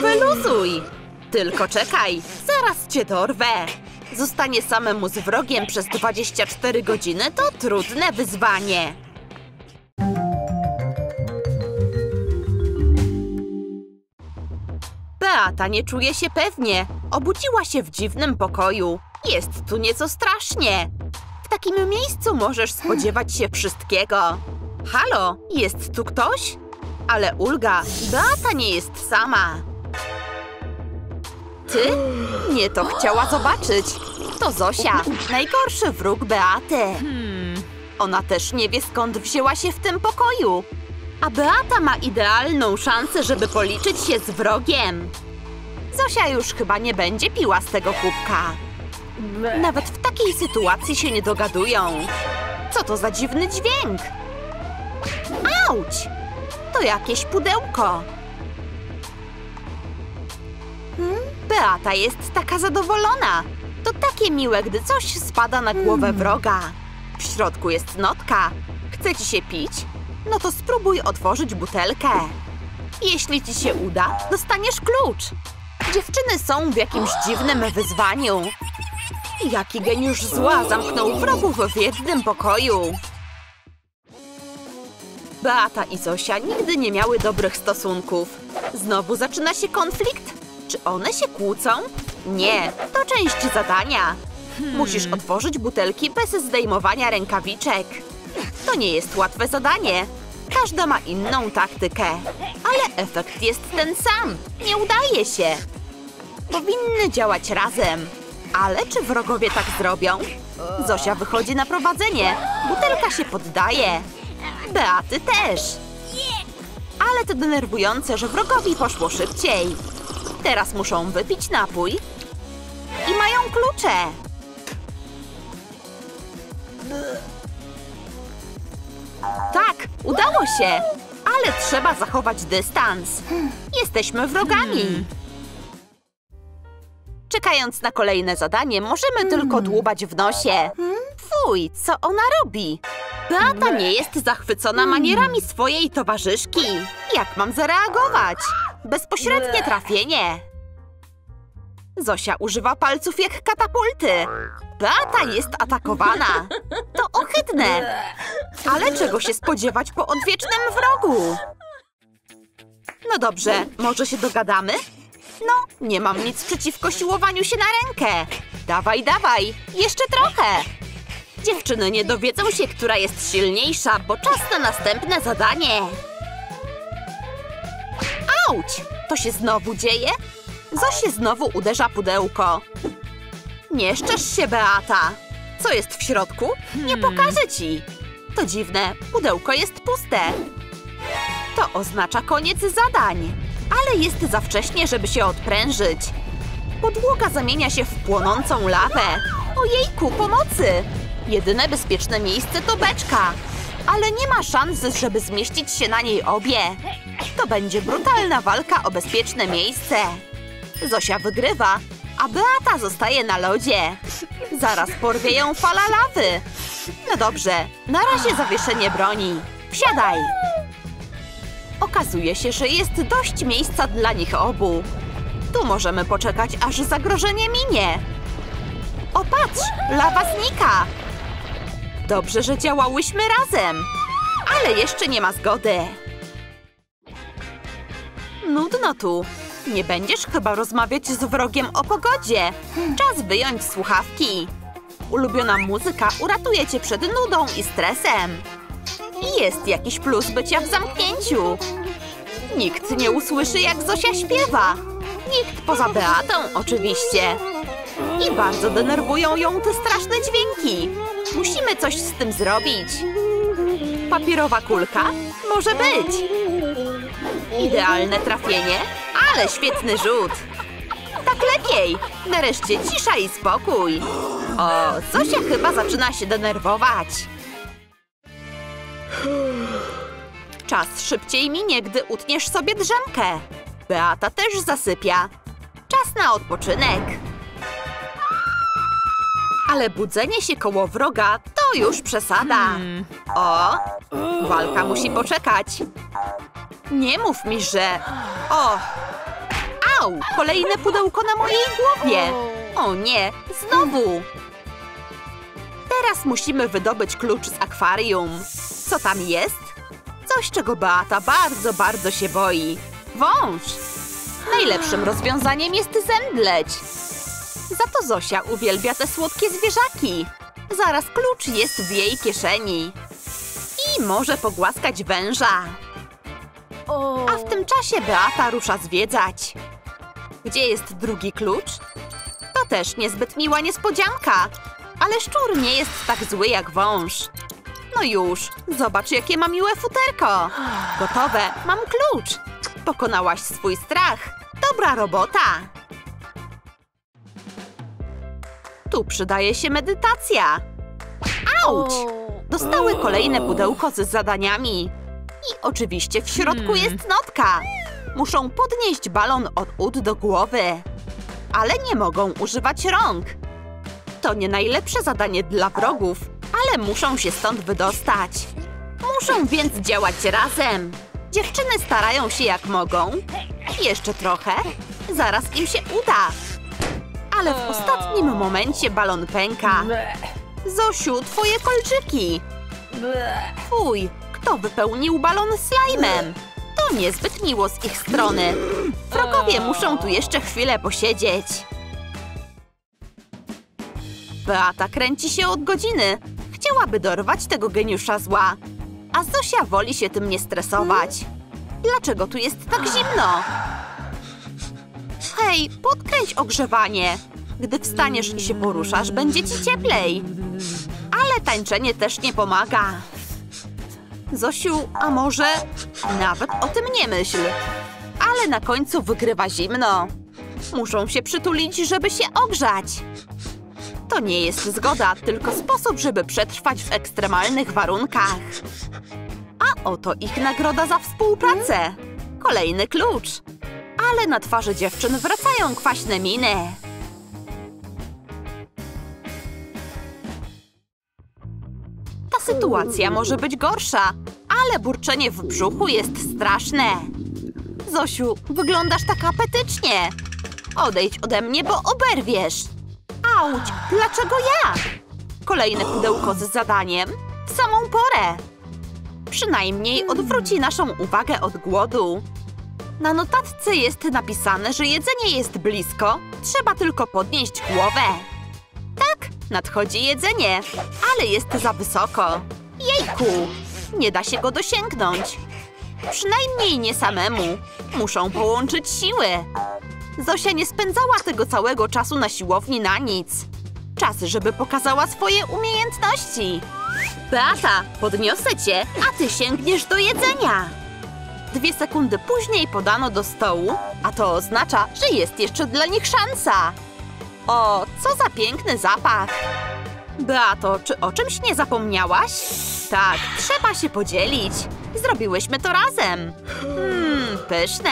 Wyluzuj! Tylko czekaj, zaraz cię dorwę. Zostanie samemu z wrogiem przez 24 godziny to trudne wyzwanie. Beata nie czuje się pewnie. Obudziła się w dziwnym pokoju. Jest tu nieco strasznie. W takim miejscu możesz spodziewać się wszystkiego. Halo, jest tu ktoś? Ale Ulga, Beata nie jest sama. Ty? Nie to chciała zobaczyć. To Zosia, najgorszy wróg Beaty. Ona też nie wie skąd wzięła się w tym pokoju. A Beata ma idealną szansę, żeby policzyć się z wrogiem. Zosia już chyba nie będzie piła z tego kubka. Nawet w takiej sytuacji się nie dogadują. Co to za dziwny dźwięk? Auć! To jakieś pudełko. Beata jest taka zadowolona. To takie miłe, gdy coś spada na głowę wroga. W środku jest notka. Chce ci się pić? No to spróbuj otworzyć butelkę. Jeśli ci się uda, dostaniesz klucz. Dziewczyny są w jakimś dziwnym wyzwaniu. Jaki geniusz zła zamknął wrogów w jednym pokoju. Beata i Zosia nigdy nie miały dobrych stosunków. Znowu zaczyna się konflikt? Czy one się kłócą? Nie, to część zadania. Musisz otworzyć butelki bez zdejmowania rękawiczek. To nie jest łatwe zadanie. Każda ma inną taktykę. Ale efekt jest ten sam. Nie udaje się. Powinny działać razem. Ale czy wrogowie tak zrobią? Zosia wychodzi na prowadzenie. Butelka się poddaje. Beaty też. Ale to denerwujące, że wrogowi poszło szybciej. Teraz muszą wypić napój. I mają klucze. Tak, udało się. Ale trzeba zachować dystans. Jesteśmy wrogami. Czekając na kolejne zadanie, możemy tylko dłubać w nosie. Fuj, co ona robi? Beata nie jest zachwycona manierami swojej towarzyszki. Jak mam zareagować? Bezpośrednie trafienie. Zosia używa palców jak katapulty. Beata jest atakowana. To ohydne. Ale czego się spodziewać po odwiecznym wrogu? No dobrze, może się dogadamy? No, nie mam nic przeciwko siłowaniu się na rękę. Dawaj, dawaj, jeszcze trochę. Dziewczyny nie dowiedzą się, która jest silniejsza, bo czas na następne zadanie. Auć! To się znowu dzieje? Zosie znowu uderza pudełko. Nie szczesz się, Beata. Co jest w środku? Nie pokażę ci. To dziwne, pudełko jest puste. To oznacza koniec zadań. Ale jest za wcześnie, żeby się odprężyć. Podłoga zamienia się w płonącą lawę. Ojejku, pomocy! Jedyne bezpieczne miejsce to beczka. Ale nie ma szans, żeby zmieścić się na niej obie. To będzie brutalna walka o bezpieczne miejsce. Zosia wygrywa, a Beata zostaje na lodzie. Zaraz porwie ją fala lawy. No dobrze, na razie zawieszenie broni. Wsiadaj! Okazuje się, że jest dość miejsca dla nich obu. Tu możemy poczekać, aż zagrożenie minie. O, patrz! Lawa znika! Dobrze, że działałyśmy razem. Ale jeszcze nie ma zgody. Nudno tu. Nie będziesz chyba rozmawiać z wrogiem o pogodzie. Czas wyjąć słuchawki. Ulubiona muzyka uratuje cię przed nudą i stresem. I jest jakiś plus bycia w zamknięciu. Nikt nie usłyszy, jak Zosia śpiewa. Nikt poza Beatą, oczywiście. I bardzo denerwują ją te straszne dźwięki. Musimy coś z tym zrobić. Papierowa kulka? Może być. Idealne trafienie, ale świetny rzut. Tak lepiej. Nareszcie cisza i spokój. O, Zosia chyba zaczyna się denerwować. Czas szybciej minie, gdy utniesz sobie drzemkę. Beata też zasypia. Czas na odpoczynek. Ale budzenie się koło wroga to już przesada. O, walka musi poczekać. Nie mów mi, że... O! Au! Kolejne pudełko na mojej głowie! O nie! Znowu! Teraz musimy wydobyć klucz z akwarium. Co tam jest? Coś, czego Beata bardzo, bardzo się boi. Wąż! Najlepszym rozwiązaniem jest zemdleć. Za to Zosia uwielbia te słodkie zwierzaki. Zaraz klucz jest w jej kieszeni. I może pogłaskać węża. A w tym czasie Beata rusza zwiedzać. Gdzie jest drugi klucz? To też niezbyt miła niespodzianka. Ale szczur nie jest tak zły jak wąż. No już, zobacz jakie ma miłe futerko. Gotowe, mam klucz. Pokonałaś swój strach. Dobra robota. Tu przydaje się medytacja. Auć! Dostały kolejne pudełko z zadaniami. I oczywiście w środku jest notka. Muszą podnieść balon od ud do głowy. Ale nie mogą używać rąk. To nie najlepsze zadanie dla wrogów, ale muszą się stąd wydostać. Muszą więc działać razem. Dziewczyny starają się jak mogą. Jeszcze trochę. Zaraz im się uda. Ale w ostatnim momencie balon pęka. Zosiu, twoje kolczyki! Fuj, kto wypełnił balon slajmem? To niezbyt miło z ich strony. Wrogowie muszą tu jeszcze chwilę posiedzieć. Beata kręci się od godziny. Chciałaby dorwać tego geniusza zła. A Zosia woli się tym nie stresować. Dlaczego tu jest tak zimno? Hej, podkręć ogrzewanie. Gdy wstaniesz i się poruszasz, będzie ci cieplej. Ale tańczenie też nie pomaga. Zosiu, a może nawet o tym nie myśl. Ale na końcu wygrywa zimno. Muszą się przytulić, żeby się ogrzać. To nie jest zgoda, tylko sposób, żeby przetrwać w ekstremalnych warunkach. A oto ich nagroda za współpracę. Kolejny klucz. Ale na twarzy dziewczyn wracają kwaśne miny. Ta sytuacja może być gorsza, ale burczenie w brzuchu jest straszne. Zosiu, wyglądasz tak apetycznie. Odejdź ode mnie, bo oberwiesz. Auć, dlaczego ja? Kolejne pudełko z zadaniem w samą porę. Przynajmniej odwróci naszą uwagę od głodu. Na notatce jest napisane, że jedzenie jest blisko, trzeba tylko podnieść głowę. Tak, nadchodzi jedzenie, ale jest za wysoko. Jejku, nie da się go dosięgnąć. Przynajmniej nie samemu. Muszą połączyć siły. Zosia nie spędzała tego całego czasu na siłowni na nic. Czas, żeby pokazała swoje umiejętności. Beata, podniosę cię, a ty sięgniesz do jedzenia. Dwie sekundy później podano do stołu, a to oznacza, że jest jeszcze dla nich szansa. O, co za piękny zapach! Beato, czy o czymś nie zapomniałaś? Tak, trzeba się podzielić. Zrobiłyśmy to razem. Mmm, pyszne.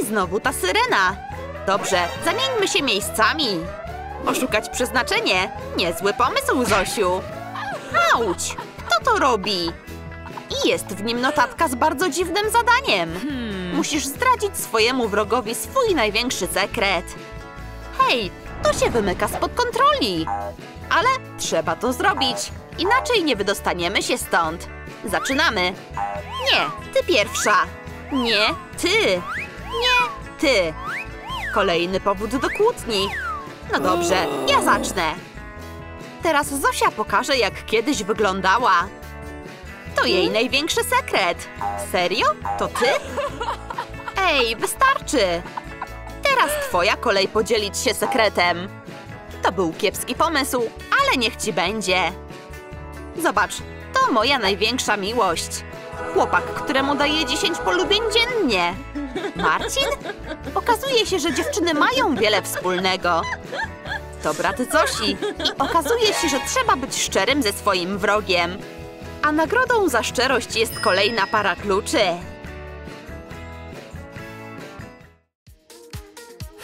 I znowu ta syrena. Dobrze, zamieńmy się miejscami. Oszukać przeznaczenie? Niezły pomysł, Zosiu. Auć! Kto to robi? I jest w nim notatka z bardzo dziwnym zadaniem. Musisz zdradzić swojemu wrogowi swój największy sekret. Hej, to się wymyka spod kontroli. Ale trzeba to zrobić. Inaczej nie wydostaniemy się stąd. Zaczynamy. Nie, ty pierwsza. Nie, ty. Nie, ty. Kolejny powód do kłótni. No dobrze, ja zacznę. Teraz Zosia pokaże, jak kiedyś wyglądała. To jej największy sekret. Serio? To ty? Ej, wystarczy. Teraz twoja kolej podzielić się sekretem. To był kiepski pomysł, ale niech ci będzie. Zobacz, to moja największa miłość. Chłopak, któremu daje 10 polubień dziennie. Marcin? Okazuje się, że dziewczyny mają wiele wspólnego. To brat Zosi i okazuje się, że trzeba być szczerym ze swoim wrogiem. A nagrodą za szczerość jest kolejna para kluczy.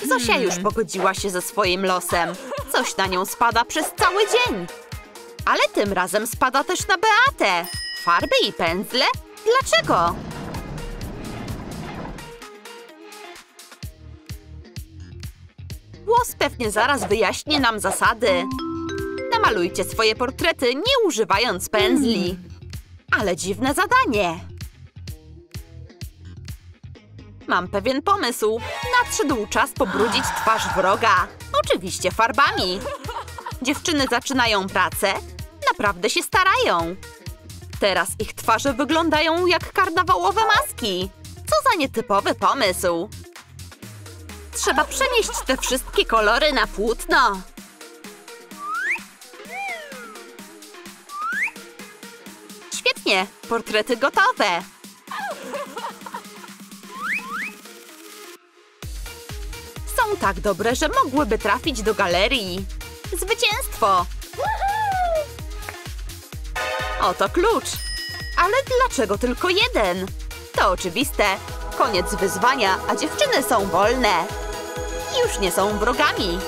Zosia hmm. już pogodziła się ze swoim losem. Coś na nią spada przez cały dzień. Ale tym razem spada też na Beatę. Farby i pędzle? Dlaczego? Głos pewnie zaraz wyjaśni nam zasady. Namalujcie swoje portrety, nie używając pędzli. Ale dziwne zadanie. Mam pewien pomysł. Nadszedł czas pobrudzić twarz wroga. Oczywiście farbami. Dziewczyny zaczynają pracę. Naprawdę się starają. Teraz ich twarze wyglądają jak karnawałowe maski. Co za nietypowy pomysł. Trzeba przenieść te wszystkie kolory na płótno. Świetnie, portrety gotowe. Są tak dobre, że mogłyby trafić do galerii. Zwycięstwo! Oto klucz. Ale dlaczego tylko jeden? To oczywiste. Koniec wyzwania, a dziewczyny są wolne. Już nie są wrogami.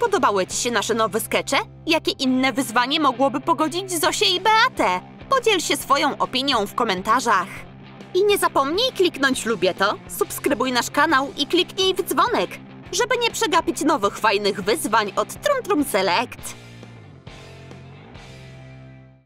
Podobały Ci się nasze nowe skecze? Jakie inne wyzwanie mogłoby pogodzić Zosię i Beatę? Podziel się swoją opinią w komentarzach. I nie zapomnij kliknąć lubię to, subskrybuj nasz kanał i kliknij w dzwonek, żeby nie przegapić nowych fajnych wyzwań od Trum Trum Select.